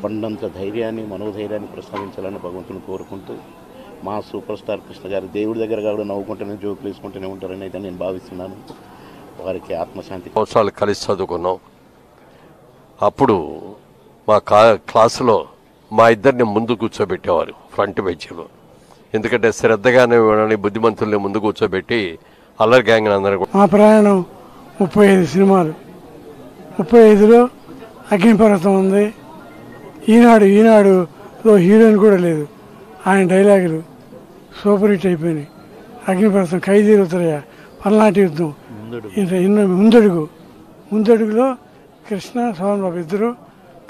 కొండంత ధైర్యాన్ని మనోధైర్యాన్ని ప్రసాదించాలని భగవంతుని కోరుకుంటూ మా సూపర్ స్టార్ కృష్ణ గారు దేవుడి దగ్గర కూడా నవ్వుకుంటూనే జోకులు వేసుకుంటూనే ఉంటారని అయితే నేను భావిస్తున్నాను. వారికి ఆత్మశాంతి సంవత్సరాలు కలిసి చదువుకున్నాం. అప్పుడు మా కా క్లాసులో మా ఇద్దరిని ముందు కూర్చోబెట్టేవారు ఫ్రంట్ బెంచ్లో. ఎందుకంటే శ్రద్ధగానే వినాలని బుద్ధిమంతుల్ని ముందు కూర్చోబెట్టి అల్లరి గ్యాంగ్ అందరూ కూడా మా ప్రయాణం ముప్పై ఐదు సినిమాలు. ముప్పై ఐదులో అగ్నిపర్వతం ఉంది. ఈనాడు ఈనాడులో హీరోయిన్ కూడా లేదు. ఆయన డైలాగులు సూపర్ హిట్ అయిపోయినాయి. అగ్నిపర్వతం ఖైదీలు ఉత్తరయ్య పల్నాటి యుద్ధం. ఇంత ఎన్నో ముందడుగు. ముందడుగులో కృష్ణ సోహన్ బాబు ఇద్దరు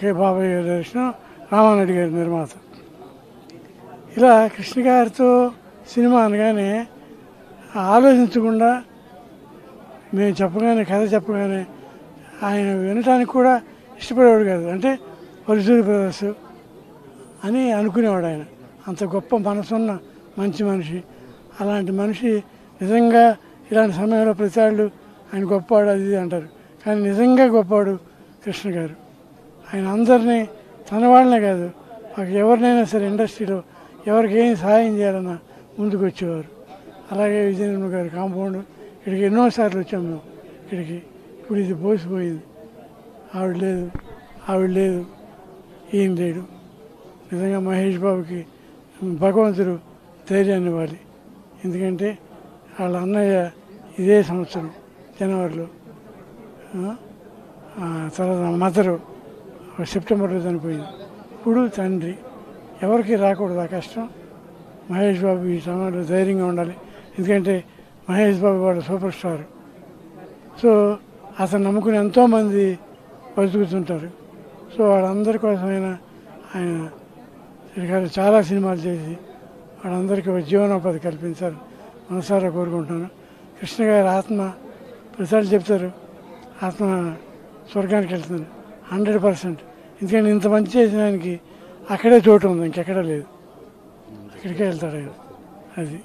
కె బాబాయ్ గారి దర్శనం రామారెడ్డి గారి నిర్మాత. ఇలా కృష్ణ గారితో సినిమా అనగానే ఆలోచించకుండా మేము చెప్పగానే కథ చెప్పగానే ఆయన వినటానికి కూడా ఇష్టపడేవాడు కాదు. అంటే పరిశుద్ధ బ్రదర్స్ అని అనుకునేవాడు ఆయన. అంత గొప్ప మనసున్న మంచి మనిషి. అలాంటి మనిషి నిజంగా ఇలాంటి సమయంలో ప్రతివాళ్ళు ఆయన గొప్పవాడు అది ఇది అంటారు. కానీ నిజంగా గొప్పవాడు కృష్ణ గారు. ఆయన అందరినీ తన వాళ్ళనే కాదు మాకు ఎవరినైనా సరే ఇండస్ట్రీలో ఎవరికి ఏం సహాయం చేయాలన్నా ముందుకు వచ్చేవారు. అలాగే విజయనగరం గారి కాంపౌండ్ ఇక్కడికి ఎన్నోసార్లు వచ్చాము మేము. ఇక్కడికి ఇప్పుడు ఇది పోసిపోయింది. ఆవిడ లేదు ఆవిడ లేదు. ఈయన లేడు. నిజంగా మహేష్ బాబుకి భగవంతుడు ధైర్యాన్ని ఇవ్వాలి. ఎందుకంటే వాళ్ళ అన్నయ్య ఇదే సంవత్సరం జనవరిలో తర్వాత మదరు సెప్టెంబర్లో చనిపోయింది. ఇప్పుడు తండ్రి ఎవరికి రాకూడదు ఆ కష్టం. మహేష్ బాబు ఈ సమయంలో ధైర్యంగా ఉండాలి. ఎందుకంటే మహేష్ బాబు వాడు సూపర్ స్టార్. సో అతను నమ్ముకుని ఎంతోమంది బతుకుతుంటారు. సో వాళ్ళందరి కోసమైనా ఆయన శ్రీగారు చాలా సినిమాలు చేసి వాళ్ళందరికీ ఒక జీవనోపాధి కల్పించారు. మనసారా కోరుకుంటున్నాను. కృష్ణ గారి ఆత్మ ప్రతిసారి చెప్తారు ఆత్మ స్వర్గానికి వెళ్తుంది. Hundred percent. ఎందుకంటే ఇంత మంచి చేసిన ఆయనకి అక్కడే చోటు ఉంది ఇంకెక్కడా లేదు. అక్కడికే వెళ్తాడు ఆయన. అది.